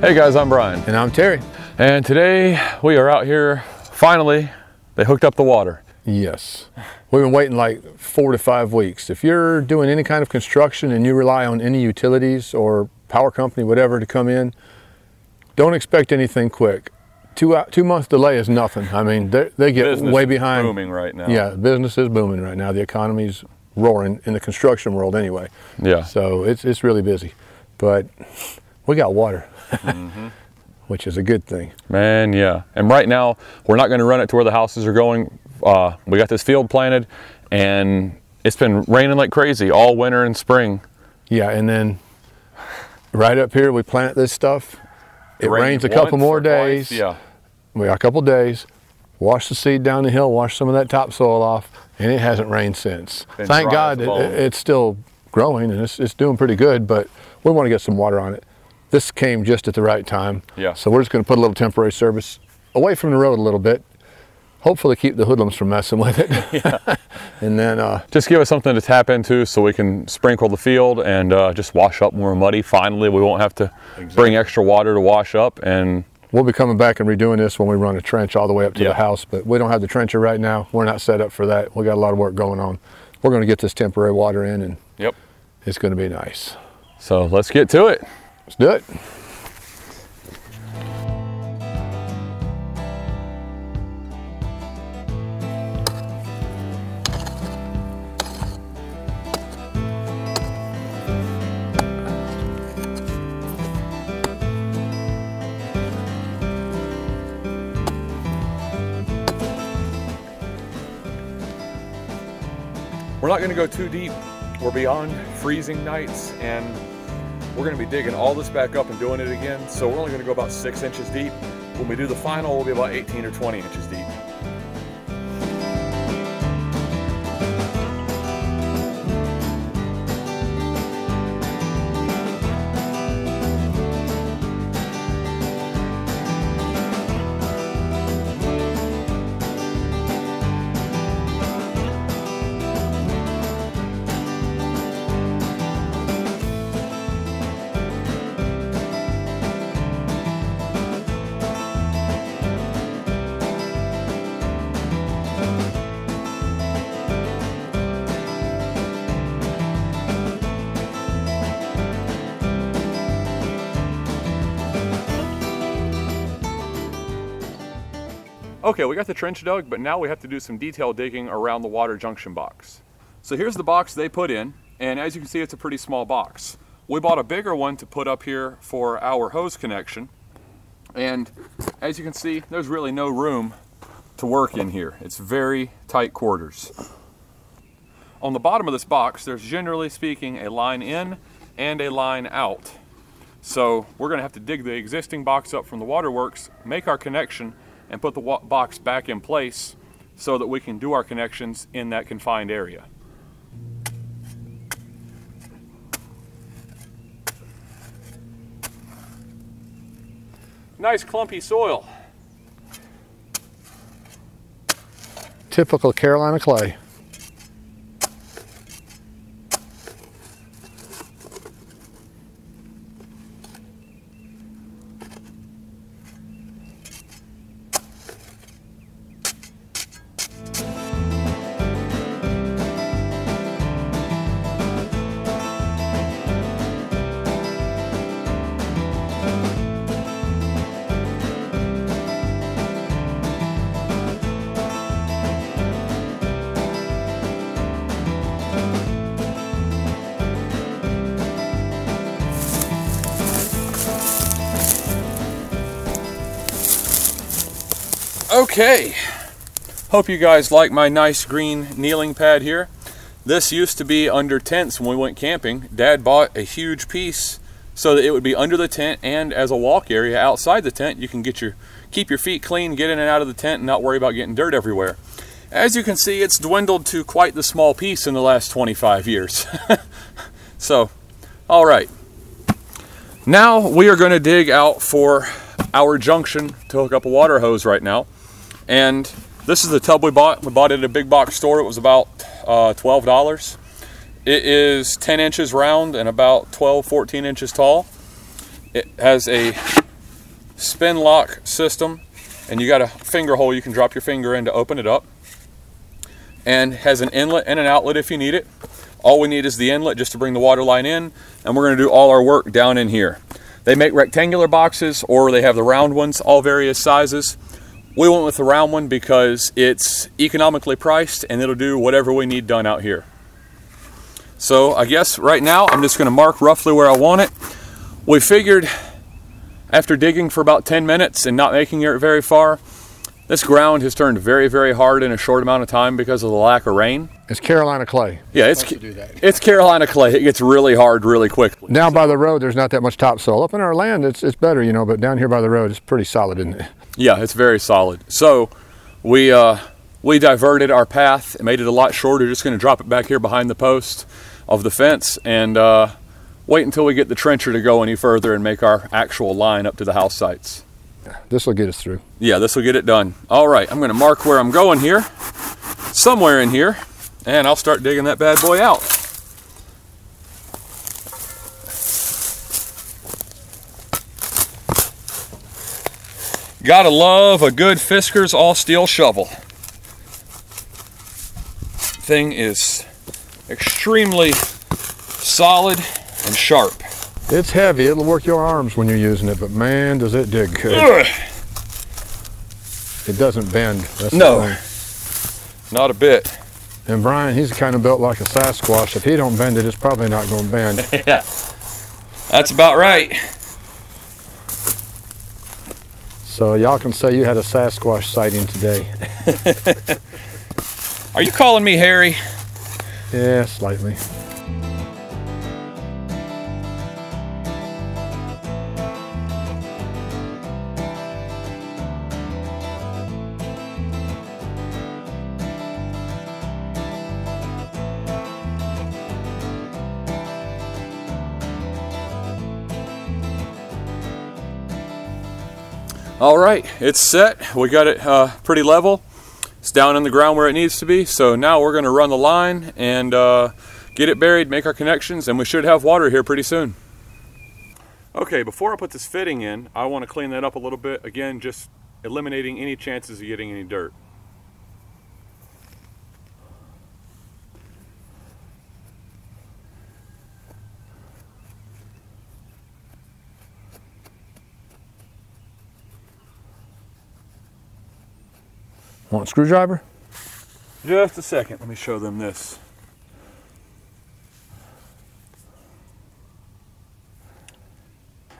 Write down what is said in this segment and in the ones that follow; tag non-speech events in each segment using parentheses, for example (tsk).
Hey guys, I'm Brian. And I'm Terry. And today we are out here, finally, they hooked up the water. Yes. We've been waiting like four to five weeks. If you're doing any kind of construction and you rely on any utilities or power company, whatever, to come in, don't expect anything quick. Two, two months delay is nothing. I mean, they, they get Business way is behind. booming right now. Yeah, business is booming right now. The economy's roaring in the construction world anyway. Yeah. So it's, it's really busy. But we got water, Mm-hmm. (laughs) which is a good thing. Man, yeah. And right now, we're not going to run it to where the houses are going. Uh, we got this field planted, and it's been raining like crazy all winter and spring. Yeah, and then right up here we plant this stuff. It, rains a couple more or twice, days. Yeah. We got a couple days. Wash the seed down the hill. Wash some of that topsoil off, and it hasn't rained since. Been Thank God it, it's still growing and it's, it's doing pretty good. But we want to get some water on it. This came just at the right time. Yeah. So we're just going to put a little temporary service away from the road a little bit. Hopefully keep the hoodlums from messing with it. (laughs) (laughs) and then uh, Just give us something to tap into so we can sprinkle the field and uh, just wash up when we're muddy. Finally, we won't have to bring extra water to wash up. And We'll be coming back and redoing this when we run a trench all the way up to Yeah. the house, but we don't have the trencher right now. We're not set up for that. We got a lot of work going on. We're going to get this temporary water in and yep. it's going to be nice. So let's get to it. Do it. We're not going to go too deep. We're beyond freezing nights and we're to be digging all this back up and doing it again. So we're only to go about six inches deep. When we do the final, we'll be about 18 or 20 inches deep. Okay, we got the trench dug, but now we have to do some detail digging around the water junction box. So here's the box they put in, and as you can see, it's a pretty small box. We bought a bigger one to put up here for our hose connection, and as you can see, there's really no room to work in here. It's very tight quarters. On the bottom of this box, there's generally speaking a line in and a line out. So we're gonna have to dig the existing box up from the waterworks, make our connection, and put the box back in place so that we can do our connections in that confined area. Nice clumpy soil. Typical Carolina clay. Okay. Hope you guys like my nice green kneeling pad here. This used to be under tents when we went camping. Dad bought a huge piece so that it would be under the tent and as a walk area outside the tent you can get your keep your feet clean, get in and out of the tent and not worry about getting dirt everywhere. As you can see, it's dwindled to quite the small piece in the last 25 years. (laughs) so, all right. Now we are going to dig out for our junction to hook up a water hose right now. And this is the tub we bought. We bought it at a big box store. It was about uh, $12. It is 10 inches round and about 12, 14 inches tall. It has a spin lock system, and you got a finger hole you can drop your finger in to open it up. And has an inlet and an outlet if you need it. All we need is the inlet just to bring the water line in, and we're gonna do all our work down in here. They make rectangular boxes or they have the round ones, all various sizes. We went with the round one because it's economically priced and it'll do whatever we need done out here. So I guess right now I'm just gonna mark roughly where I want it. We figured after digging for about 10 minutes and not making it very far, this ground has turned very, very hard in a short amount of time because of the lack of rain. It's Carolina clay. Yeah, it's it's Carolina clay. It gets really hard really quickly. Down by the road, there's not that much topsoil. Up in our land, it's, it's better, you know, but down here by the road, it's pretty solid, isn't it? Yeah, it's very solid. So we uh, we diverted our path and made it a lot shorter. Just going to drop it back here behind the post of the fence and uh, wait until we get the trencher to go any further and make our actual line up to the house sites. This will get us through. Yeah, this will get it done. All right, I'm going to mark where I'm going here, somewhere in here, and I'll start digging that bad boy out. Gotta love a good Fiskars all steel shovel. Thing is extremely solid and sharp. It's heavy. It'll work your arms when you're using it, but man, does it dig good. Ugh, It doesn't bend. That's No. not a bit. And Brian, he's kind of built like a Sasquatch. If he don't bend it, it's probably not going to bend. (laughs) yeah. That's about right. So y'all can say you had a Sasquatch sighting today. (laughs) Are you calling me Harry? Yeah, slightly. All right, it's set. We got it uh, pretty level. It's down in the ground where it needs to be. So now we're gonna run the line and uh, get it buried, make our connections, and we should have water here pretty soon. Okay, before I put this fitting in, I wanna clean that up a little bit. Again, just eliminating any chances of getting any dirt. Want a screwdriver? Just a second, let me show them this.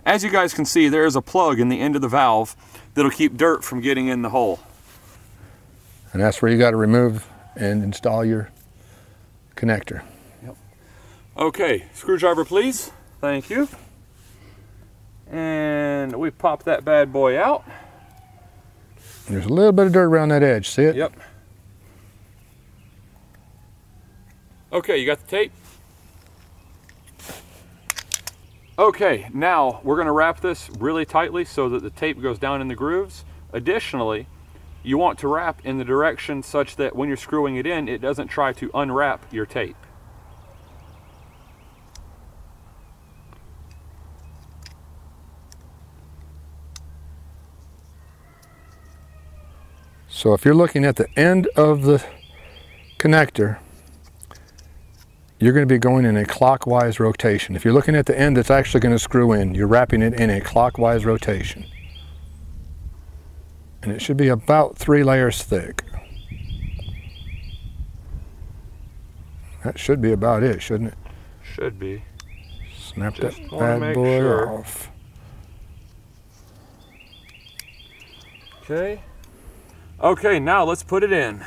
As you guys can see, there is a plug in the end of the valve that'll keep dirt from getting in the hole. And that's where you got to remove and install your connector. Yep. Okay, screwdriver please. Thank you. And we pop that bad boy out. There's a little bit of dirt around that edge. See it? Yep. Okay, you got the tape? Okay, now we're gonna wrap this really tightly so that the tape goes down in the grooves. Additionally, you want to wrap in the direction such that when you're screwing it in, it doesn't try to unwrap your tape. So if you're looking at the end of the connector, you're going to be going in a clockwise rotation. If you're looking at the end that's actually going to screw in, you're wrapping it in a clockwise rotation. And it should be about three layers thick. That should be about it, shouldn't it? Should be. Snap Just that bad boy sure. off. Okay. Okay, now let's put it in.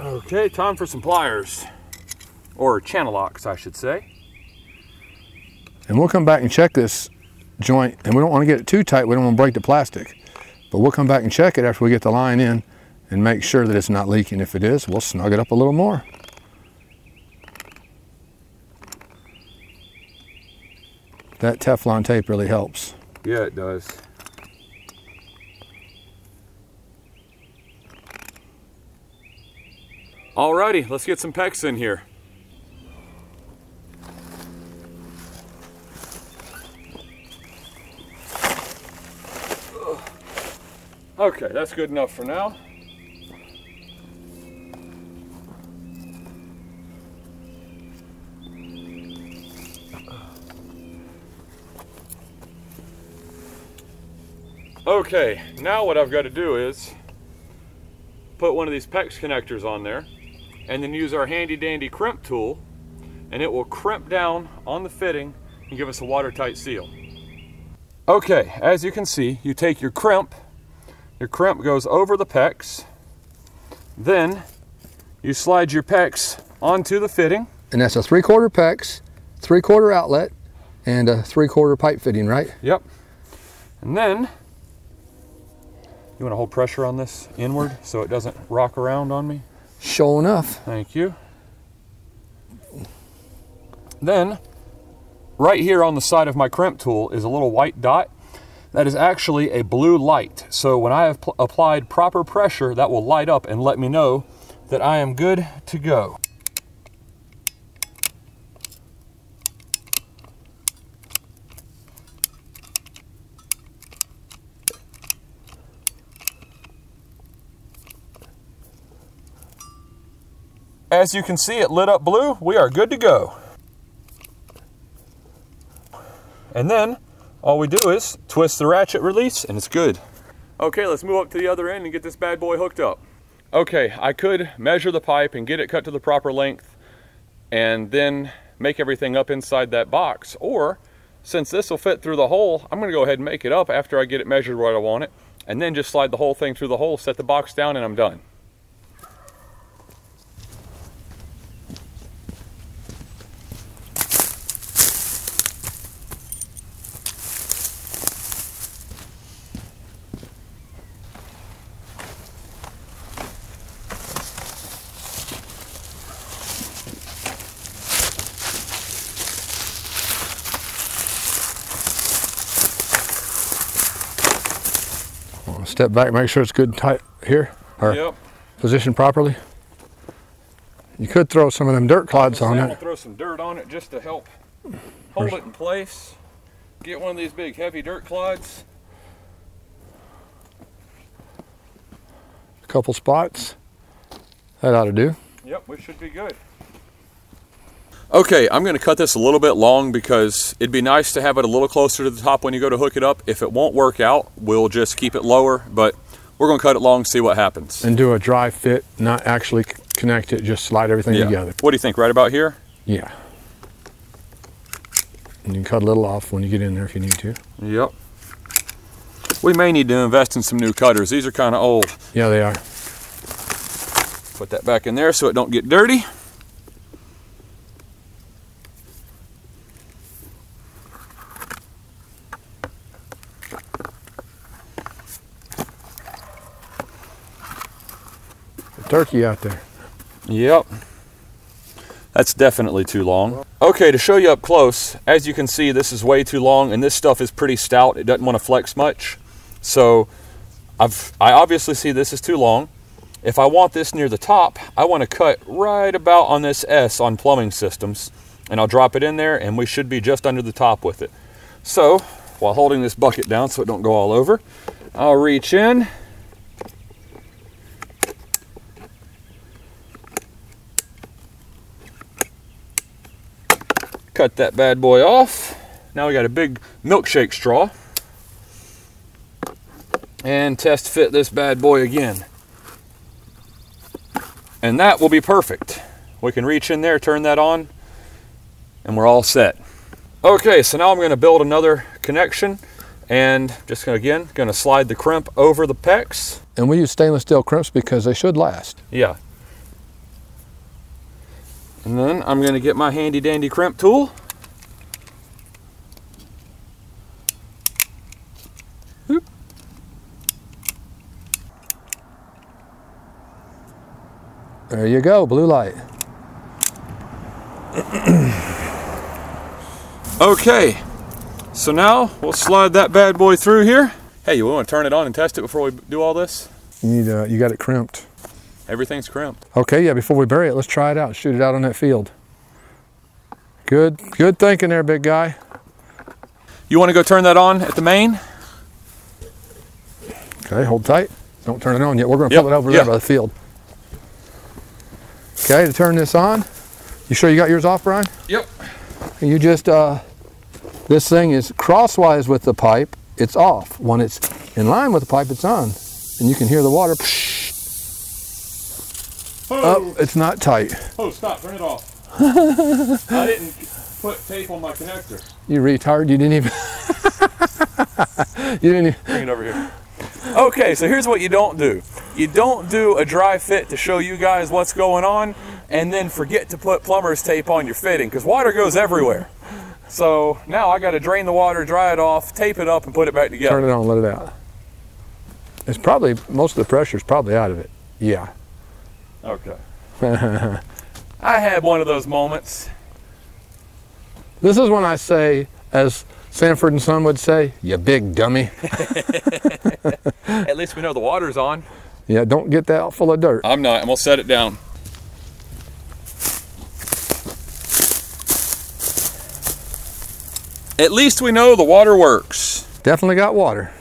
Okay, time for some pliers. Or channel locks, I should say. And we'll come back and check this joint, and we don't want to get it too tight. We don't want to break the plastic. But we'll come back and check it after we get the line in and make sure that it's not leaking. If it is, we'll snug it up a little more. That Teflon tape really helps. Yeah, it does. Alrighty, let's get some PEX in here. Okay, that's good enough for now. Okay, now what I've got to do is put one of these PEX connectors on there and then use our handy dandy crimp tool and it will crimp down on the fitting and give us a watertight seal. Okay, as you can see, you take your crimp, your crimp goes over the PEX, then you slide your PEX onto the fitting. And that's a three quarter PEX, three quarter outlet, and a three quarter pipe fitting, right? Yep. And then you want to hold pressure on this inward so it doesn't rock around on me? Sure enough. Thank you. Then, right here on the side of my crimp tool is a little white dot. That is actually a blue light. So when I have applied proper pressure, that will light up and let me know that I am good to go. As you can see, it lit up blue. We are good to go. And then all we do is twist the ratchet release and it's good. Okay, let's move up to the other end and get this bad boy hooked up. Okay, I could measure the pipe and get it cut to the proper length and then make everything up inside that box. Or since this will fit through the hole, I'm gonna go ahead and make it up after I get it measured where I want it and then just slide the whole thing through the hole, set the box down and I'm done. Step back, make sure it's good and tight here, or yep. positioned properly. You could throw some of them dirt clods on it. We'll throw some dirt on it just to help hold it in place. Get one of these big heavy dirt clods. A couple spots. That ought to do. Yep, we should be good. Okay, I'm going to cut this a little bit long because it'd be nice to have it a little closer to the top when you go to hook it up. If it won't work out, we'll just keep it lower, but we're going to cut it long, see what happens. And do a dry fit, not actually connect it, just slide everything yeah. together. What do you think, right about here? Yeah. And you can cut a little off when you get in there if you need to. Yep. We may need to invest in some new cutters. These are kind of old. Yeah, they are. Put that back in there so it don't get dirty. Turkey out there. Yep. That's definitely too long. Okay, to show you up close, as you can see, this is way too long and this stuff is pretty stout. It doesn't want to flex much. So I've, I obviously see this is too long. If I want this near the top, I want to cut right about on this S on plumbing systems and I'll drop it in there and we should be just under the top with it. So while holding this bucket down so it don't go all over, I'll reach in Cut that bad boy off. Now we got a big milkshake straw. And test fit this bad boy again. And that will be perfect. We can reach in there, turn that on, and we're all set. Okay, so now I'm gonna build another connection and just gonna, again, gonna slide the crimp over the PEX. And we use stainless steel crimps because they should last. Yeah, and then I'm going to get my handy dandy crimp tool. There you go, blue light. (clears throat) okay, so now we'll slide that bad boy through here. Hey, you want to turn it on and test it before we do all this? You need, uh, you got it crimped. Everything's crimped. Okay, yeah, before we bury it, let's try it out. Shoot it out on that field. Good, good thinking there, big guy. You want to go turn that on at the main? Okay, hold tight. Don't turn it on yet. We're going to Yep, pull it over yeah. there by the field. Okay, to turn this on. You sure you got yours off, Brian? Yep. You just, uh, this thing is crosswise with the pipe, it's off. When it's in line with the pipe, it's on. And you can hear the water. Oh, it's not tight. oh, stop, turn it off. (laughs) I didn't put tape on my connector. You retard, you didn't even, (laughs) you didn't even, Bring it over here. Okay, so here's what you don't do. You don't do a dry fit to show you guys what's going on and then forget to put plumber's tape on your fitting because water goes everywhere. So now I got to drain the water, dry it off, tape it up, and put it back together. turn it on, let it out. It's probably, most of the pressure is probably out of it. Yeah. Okay. (laughs) I had one of those moments. This is when I say, as Sanford and Son would say, you big dummy. (laughs) At least we know the water's on. Yeah, don't get that full of dirt. I'm not. I'm gonna set it down. At least we know the water works. Definitely got water.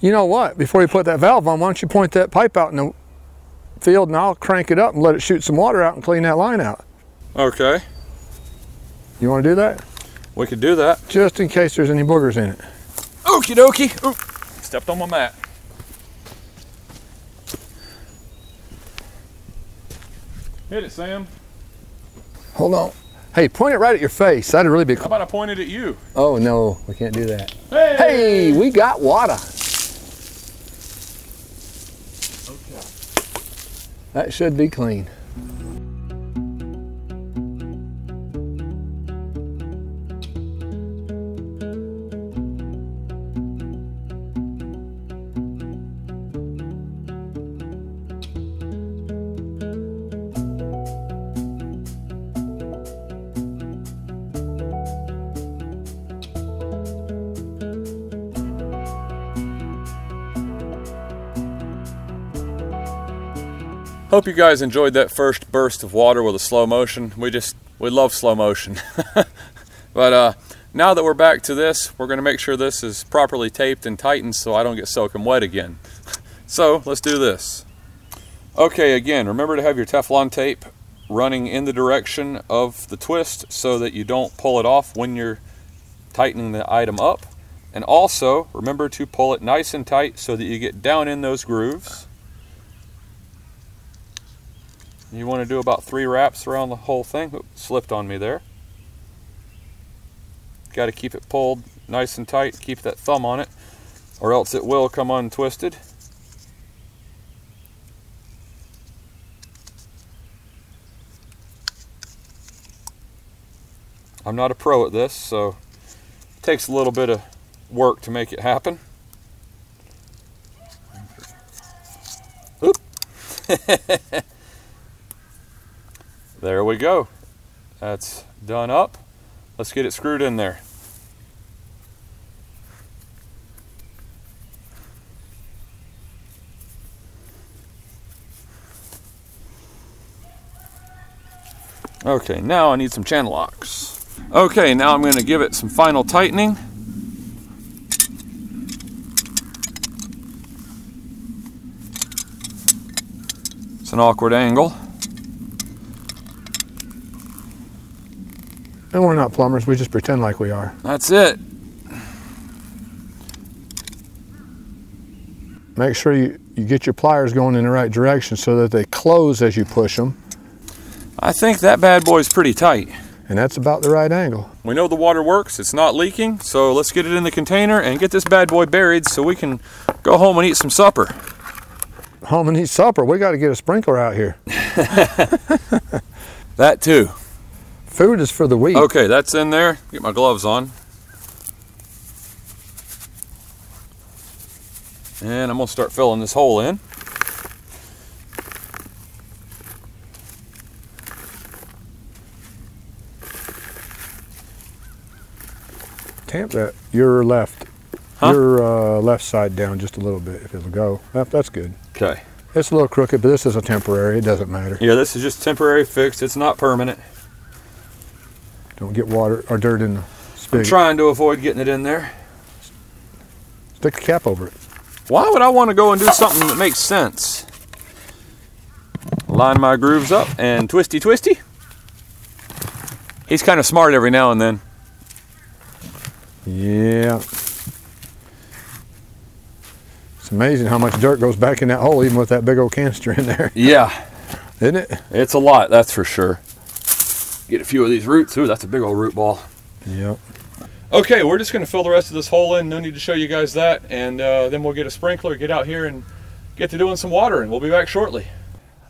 You know what? Before you put that valve on, why don't you point that pipe out in the field and I'll crank it up and let it shoot some water out and clean that line out. Okay, You want to do that? we could do that. Just in case there's any boogers in it. Okie dokie. Oop. Stepped on my mat. Hit it, Sam. Hold on. Hey, point it right at your face. That'd really be cool. How cool. about I pointed at you? Oh no, we can't do that. Hey! Hey, we got water. That should be clean. Hope you guys enjoyed that first burst of water with a slow motion. We just, we love slow motion. (laughs) but uh, now that we're back to this, we're gonna make sure this is properly taped and tightened so I don't get soaking wet again. (laughs) So let's do this. Okay, again, remember to have your Teflon tape running in the direction of the twist so that you don't pull it off when you're tightening the item up. And also, remember to pull it nice and tight so that you get down in those grooves. You want to do about three wraps around the whole thing. Slipped on me there. Got to keep it pulled nice and tight. Keep that thumb on it, or else it will come untwisted. I'm not a pro at this, so it takes a little bit of work to make it happen. Oop. (laughs) There we go. That's done up. Let's get it screwed in there. Okay, now I need some channel locks. Okay, now I'm going to give it some final tightening. It's an awkward angle. And we're not plumbers, we just pretend like we are. That's it. Make sure you, you get your pliers going in the right direction so that they close as you push them. I think that bad boy's pretty tight. And that's about the right angle. We know the water works, it's not leaking, so let's get it in the container and get this bad boy buried so we can go home and eat some supper. Home and eat supper. We got to get a sprinkler out here. (laughs) That too. Food is for the weak. Okay, that's in there. Get my gloves on. And I'm gonna start filling this hole in. Tamp that. Your left. Huh? Your uh, left side down just a little bit if it'll go. That, that's good. Okay. It's a little crooked, but this is a temporary. It doesn't matter. Yeah, this is just temporary fixed. It's not permanent. Don't get water or dirt in the I'm spigot. trying to avoid getting it in there. Stick the cap over it. Why would I want to go and do something that makes sense? Line my grooves up and twisty twisty. He's kind of smart every now and then. Yeah. It's amazing how much dirt goes back in that hole, even with that big old canister in there, Yeah, isn't it? it's a lot, that's for sure. Get a few of these roots. Ooh, that's a big old root ball. Yep. Okay, we're just going to fill the rest of this hole in. No need to show you guys that. And uh, then we'll get a sprinkler, get out here and get to doing some watering. We'll be back shortly.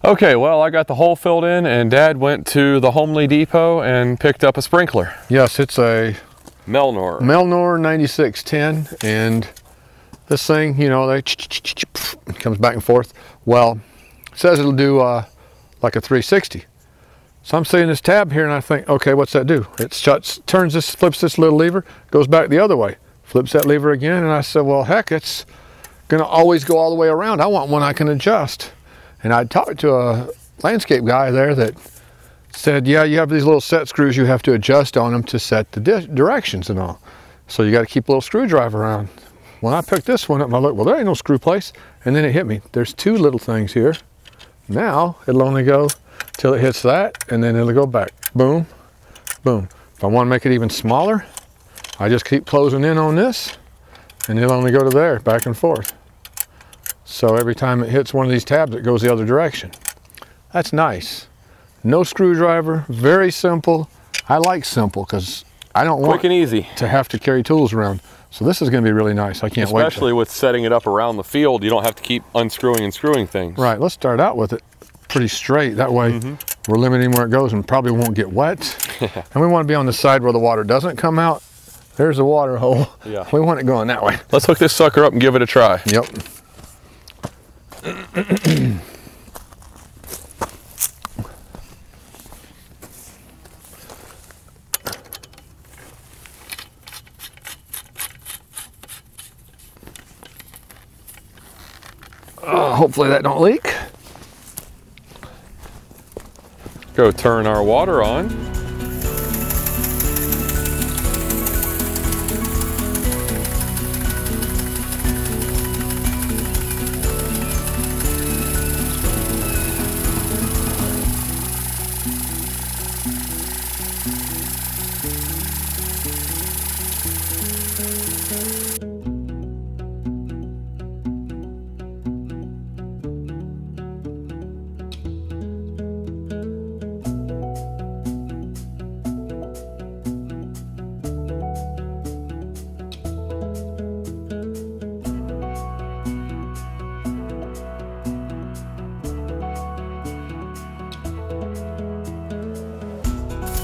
Okay, well, I got the hole filled in and Dad went to the Homely Depot and picked up a sprinkler. Yes, it's a Melnor. Melnor 9610, and this thing, you know, they it (tsk) comes back and forth. Well, it says it'll do uh, like a 360. So I'm seeing this tab here, and I think, okay, what's that do? It shuts, turns this, flips this little lever, goes back the other way, flips that lever again, and I said, well, heck, it's to always go all the way around. I want one I can adjust. And I talked to a landscape guy there that said, yeah, you have these little set screws you have to adjust on them to set the di- directions and all. So you got to keep a little screwdriver around. When I picked this one up, I looked, well, there ain't no screw place. And then it hit me. There's two little things here. Now it'll only go till it hits that, and then it'll go back. Boom, boom. If I want to make it even smaller, I just keep closing in on this, and it'll only go to there, back and forth. So every time it hits one of these tabs, it goes the other direction. That's nice. No screwdriver, very simple. I like simple because I don't want Quick and easy. to have to carry tools around. So this is going to be really nice. I can't wait. Especially with setting it up around the field, you don't have to keep unscrewing and screwing things. Right. Let's start out with it pretty straight. That way Mm-hmm. we're limiting where it goes and probably won't get wet. (laughs) and we want to be on the side where the water doesn't come out. There's a water hole. Yeah. We want it going that way. Let's hook this sucker up and give it a try. Yep. (clears throat) Uh, hopefully that don't leak. Go turn our water on.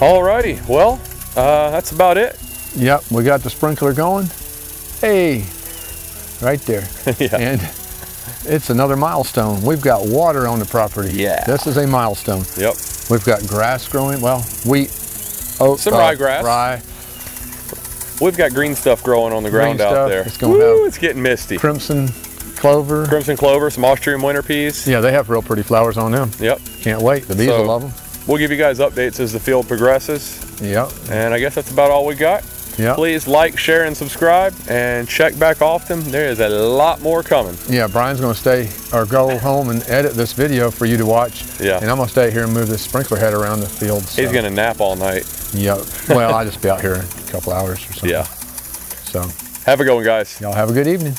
Alrighty, well, uh, that's about it. Yep, we got the sprinkler going. Hey, right there. (laughs) yeah. And it's another milestone. We've got water on the property. Yeah. This is a milestone. Yep. We've got grass growing, well, wheat, oat, Some uh, ryegrass. rye, We've got green stuff growing on the ground Green out stuff. there. It's gonna Woo, it's getting misty. crimson clover. Crimson clover, some Austrian winter peas. Yeah, they have real pretty flowers on them. Yep. Can't wait. The bees So- will love them. We'll give you guys updates as the field progresses. Yep. And I guess that's about all we got. Yep. Please like, share, and subscribe, and check back often. There is a lot more coming. Yeah, Brian's going to stay or go home and edit this video for you to watch. Yeah. And I'm going to stay here and move this sprinkler head around the field. He's gonna nap all night. Yep. Well, (laughs) I'll just be out here in a couple hours or something. Yeah. So, Have a good one, guys. y'all have a good evening.